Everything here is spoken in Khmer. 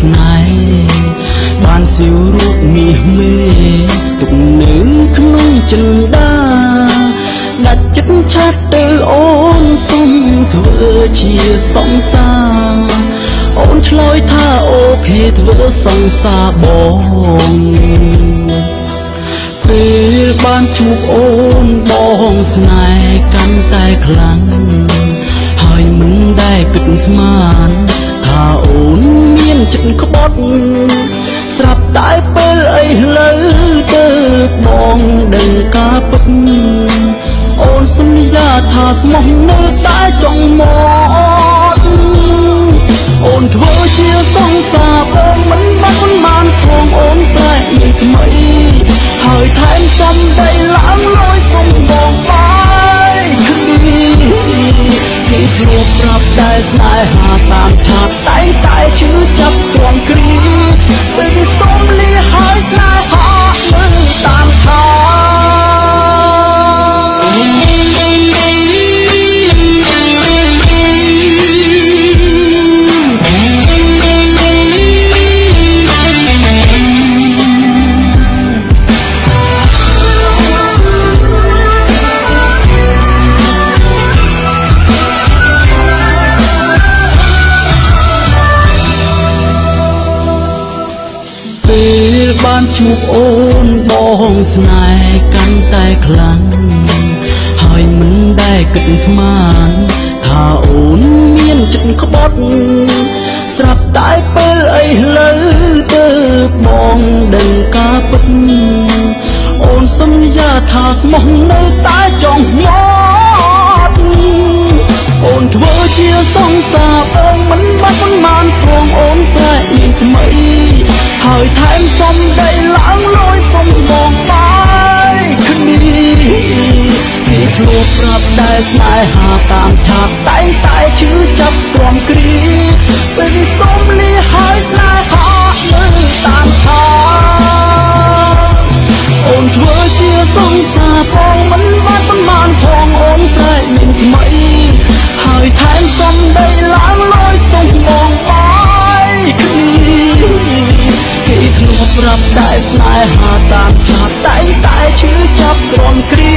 ស្នេហ៍បានសៀវរូបមាសមេទុកនៅក្នុងចិន្តាដាច់ចិត្តឆាត់ទៅអូនសុំធ្វើជាសំសាអូនឆ្លើយថាអូខេធ្វើសំសាបងពេលបានជួបអូនបងស្នេហ៍កាន់តែខ្លាំងហើយមិនដែលគិតស្មានថាអូ ចិត្តក្បត់ស្រាប់តែពេលអីលើទៅបងដឹងការពិតអូនសន្យាថាស្មោះនៅតែចង់មកអូនធ្វើជាសង្សារបងមិនបាត់មិនបានផងអូនប្រែមានថ្មីហើយថែមសំដីឡើងលយសុំបងបាយគ្នាគេធ្លាប់ប្រាប់តែស្នេហាតាមឆា ជួបអូនបងស្នេហ៍កាន់តែខ្លាំងហើយមិនដែលគិតស្មានថាអូនមានចិត្តក្បត់ស្រាប់តែពេលអីលើទៅបងដឹងការពិតអូនសន្យាថាស្មោះនៅតែចង់មកអូនធ្វើជាសង្សារបងមិនបាត់មិនបានព្រមអូនប្រែមានថ្មី ហើយថែមសំដី លាប់ប្រាប់តែស្នេហាតាមឆាតតែងតែឈឺចាប់ទ្រាំគ្រីពេលសុំលីហើយស្នេហានៅតាមឆាតអូនធ្វើជាសង្សារបងមិនបានមិនបានផងអូនប្រែមានថ្មីហើយថែមសំដីឡើងលយសុំបងបាយគ្នាគេធ្លាប់ប្រាប់តែស្នេហាតាមឆាតតែងតែឈឺចាប់ទ្រាំគ្រី